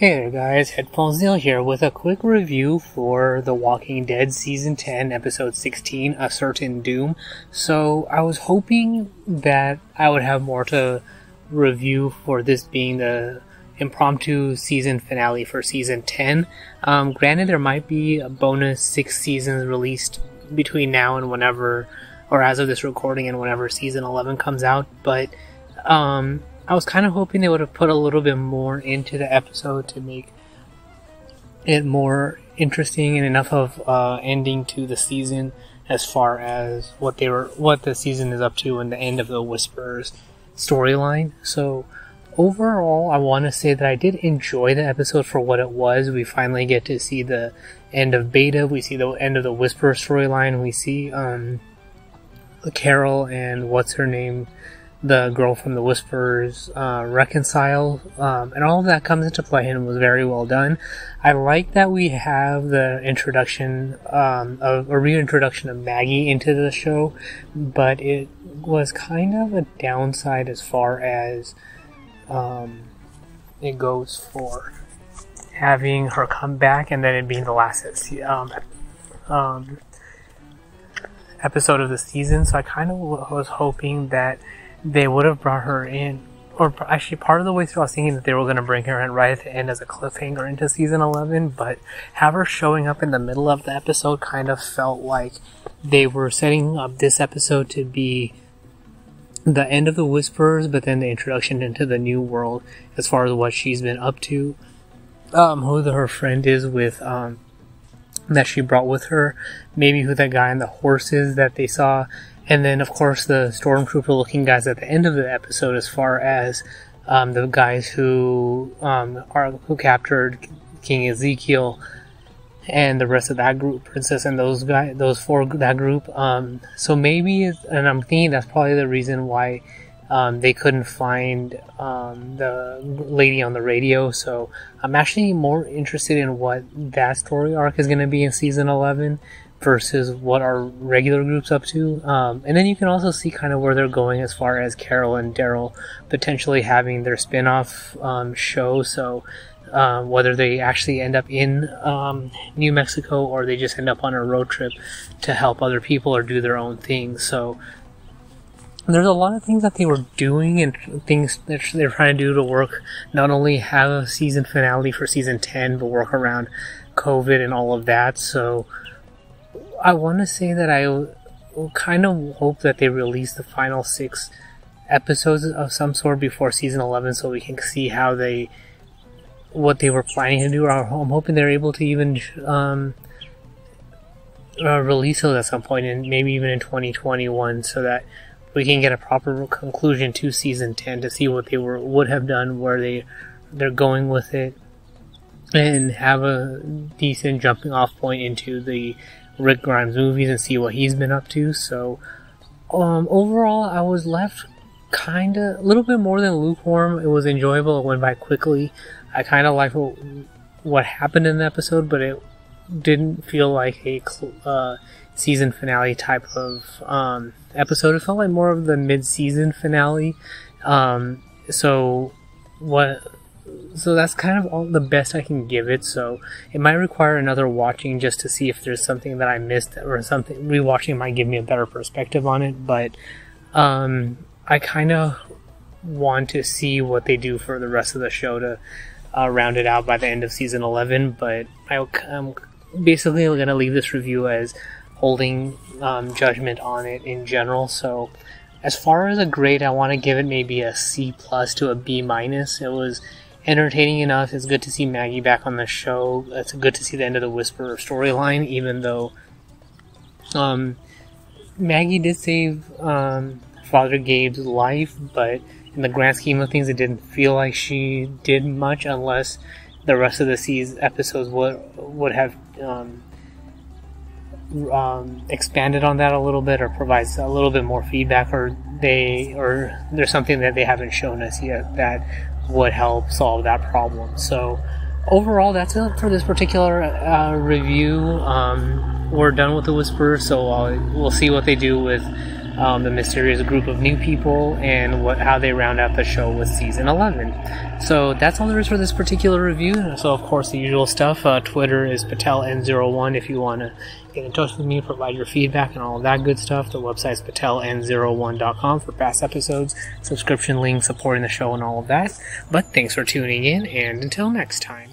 Hey there guys, Headphones Neil here with a quick review for The Walking Dead Season 10, Episode 16, A Certain Doom. So, I was hoping that I would have more to review for this being the impromptu season finale for Season 10. Um, granted, there might be a bonus six seasons released between now and whenever, or as of this recording and whenever Season 11 comes out, but um, I was kind of hoping they would have put a little bit more into the episode to make it more interesting and enough of uh, ending to the season as far as what they were, what the season is up to and the end of the Whisperers storyline. So overall, I want to say that I did enjoy the episode for what it was. We finally get to see the end of Beta. We see the end of the Whisperer storyline. We see um, Carol and what's her name the girl from the Whisperers uh, reconcile, um, and all of that comes into play and was very well done. I like that we have the introduction um, of a reintroduction of Maggie into the show, but it was kind of a downside as far as um, it goes for having her come back and then it being the last um, um, episode of the season. So I kind of was hoping that they would have brought her in, or actually part of the way through I was thinking that they were going to bring her in right at the end as a cliffhanger into season 11, but have her showing up in the middle of the episode kind of felt like they were setting up this episode to be the end of the Whisperers, but then the introduction into the new world as far as what she's been up to, um, who the, her friend is with, um, that she brought with her, maybe who that guy on the horse is that they saw and then, of course, the stormtrooper looking guys at the end of the episode, as far as um, the guys who um, are who captured King Ezekiel and the rest of that group, Princess and those guys, those four, that group. Um, so maybe, and I'm thinking that's probably the reason why um, they couldn't find um, the lady on the radio. So I'm actually more interested in what that story arc is going to be in season 11 versus what our regular group's up to. Um, and then you can also see kind of where they're going as far as Carol and Daryl potentially having their spin off um, show. So um, whether they actually end up in um, New Mexico or they just end up on a road trip to help other people or do their own thing. So there's a lot of things that they were doing and things that they're trying to do to work. Not only have a season finale for season 10 but work around covid and all of that. So I want to say that I kind of hope that they release the final six episodes of some sort before season 11 so we can see how they what they were planning to do. I'm hoping they're able to even um, uh, release those at some point and maybe even in 2021 so that we can get a proper conclusion to season 10 to see what they were would have done where they they're going with it and have a decent jumping off point into the Rick Grimes movies and see what he's been up to. So, um, overall, I was left kind of a little bit more than lukewarm. It was enjoyable. It went by quickly. I kind of liked what, what happened in the episode, but it didn't feel like a uh, season finale type of um, episode. It felt like more of the mid-season finale. Um, so what so that's kind of all the best I can give it. So it might require another watching just to see if there's something that I missed or something. Rewatching might give me a better perspective on it, but um, I kind of want to see what they do for the rest of the show to uh, round it out by the end of season 11. But I, am basically going to leave this review as holding um, judgment on it in general. So as far as a grade, I want to give it maybe a C plus to a B minus. It was entertaining enough. It's good to see Maggie back on the show. It's good to see the end of the Whisperer storyline, even though um, Maggie did save um, Father Gabe's life, but in the grand scheme of things, it didn't feel like she did much unless the rest of the season episodes would would have um, um, expanded on that a little bit or provides a little bit more feedback or they or there's something that they haven't shown us yet that would help solve that problem. So overall, that's it for this particular uh, review. Um, we're done with the Whisperer, so I'll, we'll see what they do with um, the mysterious group of new people, and what how they round out the show with season 11. So that's all there is for this particular review. So of course the usual stuff. Uh, Twitter is PatelN01 if you want to get in touch with me, provide your feedback, and all of that good stuff. The website is patel PatelN01.com for past episodes, subscription links, supporting the show, and all of that. But thanks for tuning in, and until next time.